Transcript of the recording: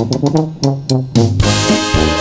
You.